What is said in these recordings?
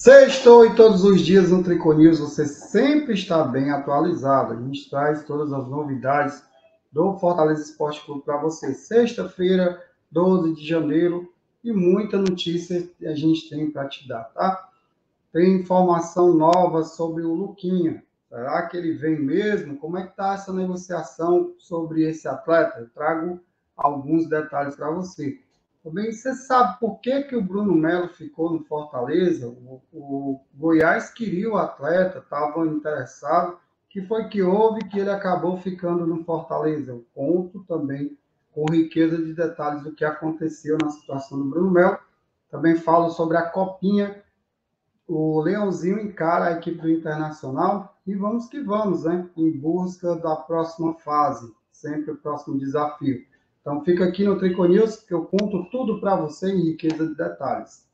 Sextou e todos os dias no Triconews você sempre está bem atualizado. A gente traz todas as novidades do Fortaleza Esporte Clube para você. Sexta-feira, 12 de janeiro, e muita notícia a gente tem para te dar, tá? Tem informação nova sobre o Luquinha. Será que ele vem mesmo? Como é que está essa negociação sobre esse atleta? Eu trago alguns detalhes para você. Também você sabe por que, que o Bruno Melo ficou no Fortaleza? O, o Goiás queria o atleta, estava interessado. que foi que houve que ele acabou ficando no Fortaleza? Eu conto também com riqueza de detalhes do que aconteceu na situação do Bruno Melo. Também falo sobre a Copinha. O Leãozinho encara a equipe do Internacional e vamos que vamos, né? Em busca da próxima fase, sempre o próximo desafio. Então fica aqui no Triconews que eu conto tudo para você em riqueza de detalhes.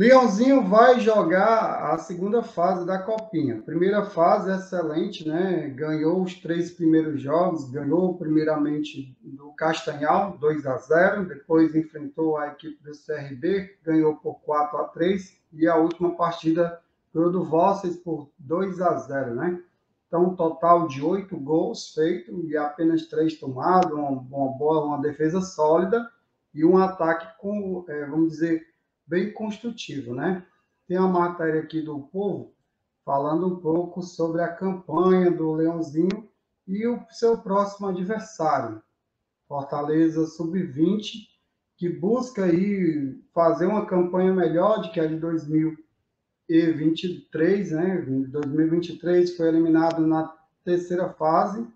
Leãozinho vai jogar a segunda fase da Copinha. Primeira fase excelente, né? Ganhou os três primeiros jogos, ganhou primeiramente do Castanhal, 2 a 0, depois enfrentou a equipe do CRB, ganhou por 4 a 3 e a última partida foi do Vossas por 2 a 0, né? Então, um total de oito gols feitos e apenas três tomados, uma, uma boa, uma defesa sólida e um ataque com, é, vamos dizer, bem construtivo, né? Tem uma matéria aqui do Povo falando um pouco sobre a campanha do Leãozinho e o seu próximo adversário, Fortaleza Sub-20, que busca aí fazer uma campanha melhor do que a de 2023, né? 2023 foi eliminado na terceira fase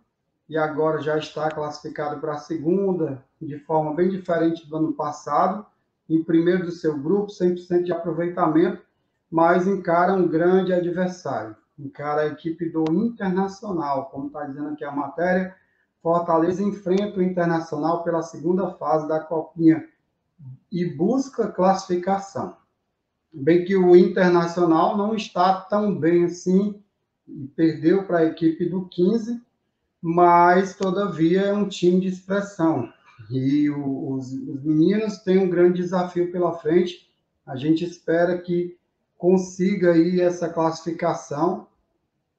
e agora já está classificado para a segunda, de forma bem diferente do ano passado em primeiro do seu grupo, 100% de aproveitamento, mas encara um grande adversário. Encara a equipe do Internacional, como está dizendo aqui a matéria. Fortaleza enfrenta o Internacional pela segunda fase da Copinha e busca classificação. Bem que o Internacional não está tão bem assim, perdeu para a equipe do 15, mas todavia é um time de expressão. E os, os meninos têm um grande desafio pela frente. A gente espera que consiga aí essa classificação.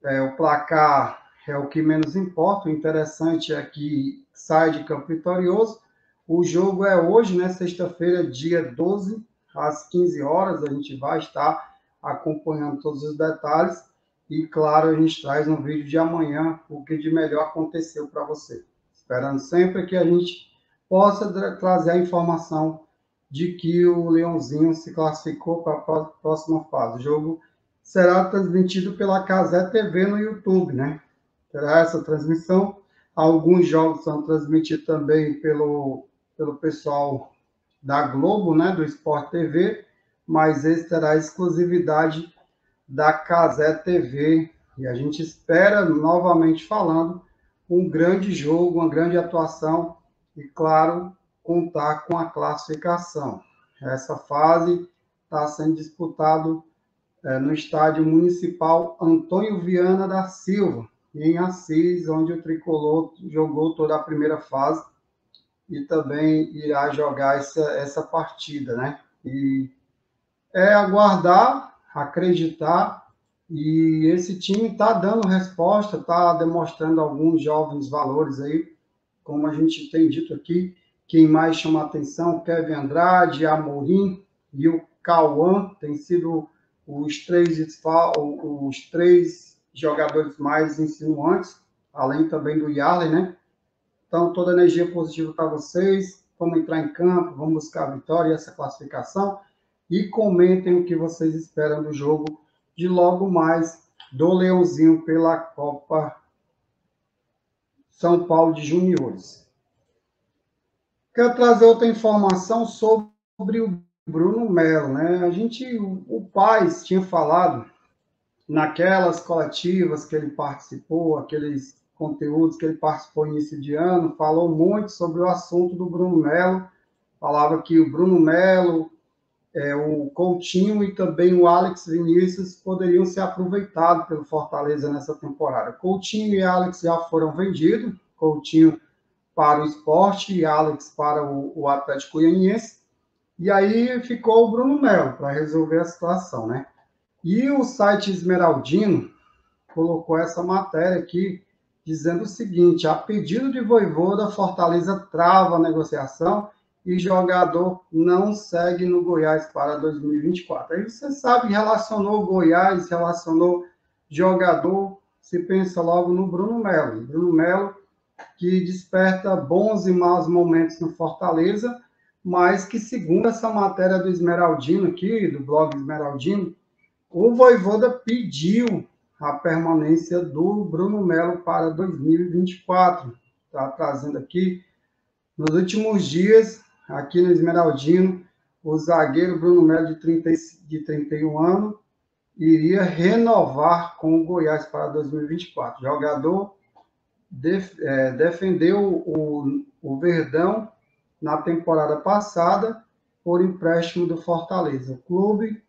É, o placar é o que menos importa. O interessante é que sai de campo vitorioso. O jogo é hoje, né, sexta-feira, dia 12, às 15 horas. A gente vai estar acompanhando todos os detalhes. E, claro, a gente traz no vídeo de amanhã o que de melhor aconteceu para você. Esperando sempre que a gente possa trazer a informação de que o Leãozinho se classificou para a próxima fase. O jogo será transmitido pela Casé TV no YouTube, né? Terá essa transmissão. Alguns jogos são transmitidos também pelo, pelo pessoal da Globo, né? Do Sport TV, mas esse terá exclusividade da Casé TV. E a gente espera, novamente falando, um grande jogo, uma grande atuação e, claro, contar com a classificação. Essa fase está sendo disputado é, no estádio municipal Antônio Viana da Silva, em Assis, onde o tricolor jogou toda a primeira fase e também irá jogar essa, essa partida, né? E é aguardar, acreditar, e esse time está dando resposta, está demonstrando alguns jovens valores aí como a gente tem dito aqui, quem mais chama atenção, Kevin Andrade, Amorim e o Cauã, têm sido os três, os três jogadores mais insinuantes, além também do Yarley, né? Então, toda energia positiva para vocês. Vamos entrar em campo, vamos buscar a vitória e essa classificação. E comentem o que vocês esperam do jogo de logo mais do Leãozinho pela Copa são Paulo de Juniores. Quero trazer outra informação sobre o Bruno Melo, né? A gente, o Paz tinha falado naquelas coletivas que ele participou, aqueles conteúdos que ele participou no início de ano, falou muito sobre o assunto do Bruno Melo, falava que o Bruno Melo é, o Coutinho e também o Alex Vinícius poderiam ser aproveitados pelo Fortaleza nessa temporada. Coutinho e Alex já foram vendidos, Coutinho para o esporte e Alex para o, o Atlético Goianiense. E aí ficou o Bruno Melo para resolver a situação, né? E o site Esmeraldino colocou essa matéria aqui dizendo o seguinte: a pedido de Voivoda, Fortaleza trava a negociação e jogador não segue no Goiás para 2024. Aí você sabe, relacionou Goiás, relacionou jogador, se pensa logo no Bruno Melo. Bruno Melo que desperta bons e maus momentos no Fortaleza, mas que segundo essa matéria do Esmeraldino aqui, do blog Esmeraldino, o Voivoda pediu a permanência do Bruno Melo para 2024. Está trazendo aqui, nos últimos dias, aqui no Esmeraldino, o zagueiro Bruno Melo, de, 30, de 31 anos, iria renovar com o Goiás para 2024. Jogador def, é, defendeu o, o Verdão na temporada passada por empréstimo do Fortaleza. O clube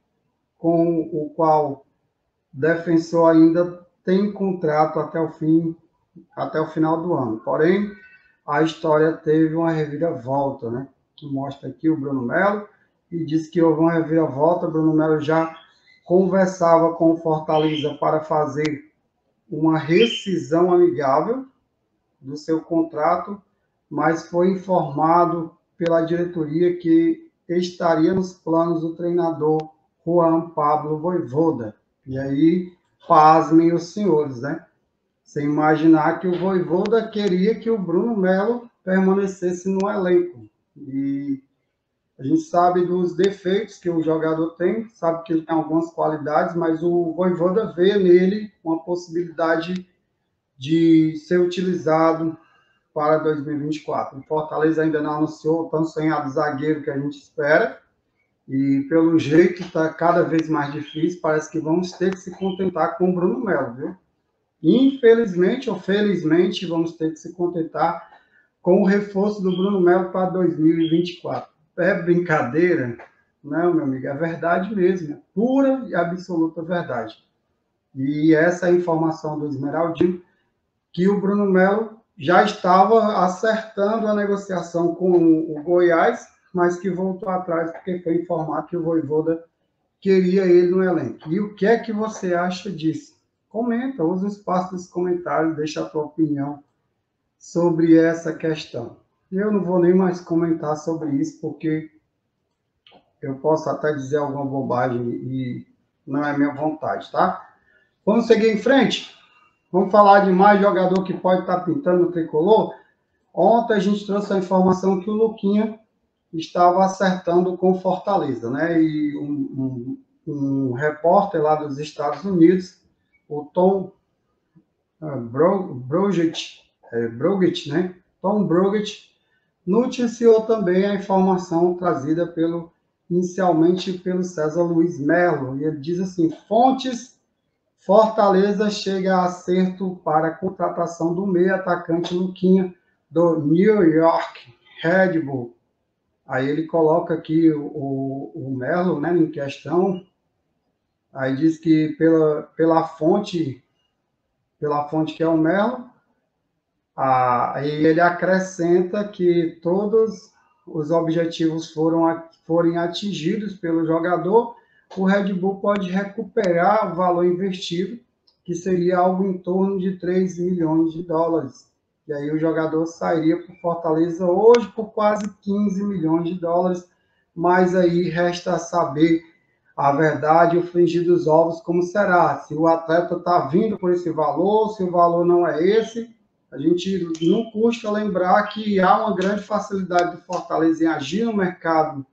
com o qual defensor ainda tem contrato até o fim, até o final do ano. Porém, a história teve uma reviravolta, né? Que mostra aqui o Bruno Melo, e diz que houve uma reviravolta. Bruno Melo já conversava com o Fortaleza para fazer uma rescisão amigável do seu contrato, mas foi informado pela diretoria que estaria nos planos do treinador Juan Pablo Voivoda. E aí, pasmem os senhores, né? Sem imaginar que o Voivoda queria que o Bruno Melo permanecesse no elenco. E a gente sabe dos defeitos que o jogador tem, sabe que ele tem algumas qualidades, mas o Voivoda vê nele uma possibilidade de ser utilizado para 2024. O Fortaleza ainda não anunciou o tão sonhado zagueiro que a gente espera, e pelo jeito está cada vez mais difícil, parece que vamos ter que se contentar com o Bruno Melo, viu? Infelizmente ou felizmente, vamos ter que se contentar com o reforço do Bruno Melo para 2024. É brincadeira? Não, meu amigo, é verdade mesmo, é pura e absoluta verdade. E essa é a informação do Esmeraldino, que o Bruno Melo já estava acertando a negociação com o Goiás, mas que voltou atrás porque foi informado que o Voivoda queria ele no elenco. E o que é que você acha disso? Comenta, usa o espaço dos comentários, deixa a tua opinião sobre essa questão. Eu não vou nem mais comentar sobre isso, porque eu posso até dizer alguma bobagem e não é minha vontade, tá? Vamos seguir em frente? Vamos falar de mais jogador que pode estar pintando o tricolor? Ontem a gente trouxe a informação que o Luquinha estava acertando com Fortaleza, né? E um, um, um repórter lá dos Estados Unidos, o Tom uh, Bro, Broget, é, né? Tom Broget noticiou também a informação trazida pelo inicialmente pelo César Luiz Melo, e ele diz assim: fontes Fortaleza chega a acerto para a contratação do meio atacante Luquinha do New York Red Bull. Aí ele coloca aqui o, o Melo né, em questão, aí diz que pela, pela fonte, pela fonte que é o Melo, Aí ele acrescenta que todos os objetivos foram forem atingidos pelo jogador, o Red Bull pode recuperar o valor investido, que seria algo em torno de 3 milhões de dólares. E aí o jogador sairia para Fortaleza hoje por quase 15 milhões de dólares, mas aí resta saber a verdade, o fringir dos ovos, como será. Se o atleta está vindo por esse valor, se o valor não é esse, a gente não custa lembrar que há uma grande facilidade do Fortaleza em agir no mercado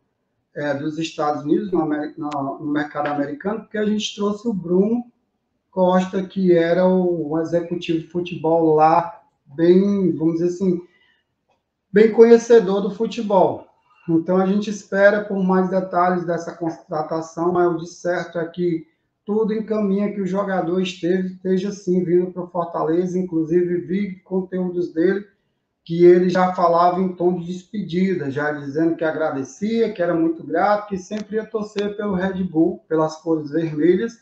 é, dos Estados Unidos, no, no, no, mercado americano, porque a gente trouxe o Bruno Costa, que era o, o executivo de futebol lá, bem, vamos dizer assim, bem conhecedor do futebol. Então a gente espera por mais detalhes dessa contratação, mas o de certo é que tudo encaminha que o jogador esteve, esteja sim vindo para o Fortaleza, inclusive vi conteúdos dele que ele já falava em tom de despedida, já dizendo que agradecia, que era muito grato, que sempre ia torcer pelo Red Bull, pelas cores vermelhas,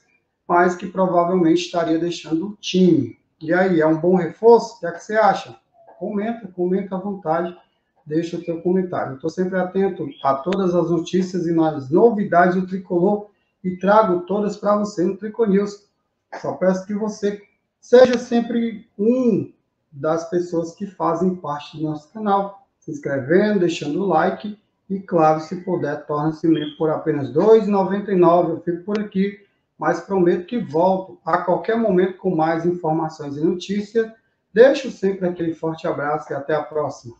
mas que provavelmente estaria deixando o time. E aí, é um bom reforço? O que, é que você acha? Comenta, comenta à vontade, deixa o teu comentário. Estou sempre atento a todas as notícias e nas novidades do Tricolor e trago todas para você no Triconews. Só peço que você seja sempre um das pessoas que fazem parte do nosso canal, se inscrevendo, deixando o like e, claro, se puder, torne-se membro por apenas R$ 2,99. Eu fico por aqui mas prometo que volto a qualquer momento com mais informações e notícias. Deixo sempre aquele forte abraço e até a próxima.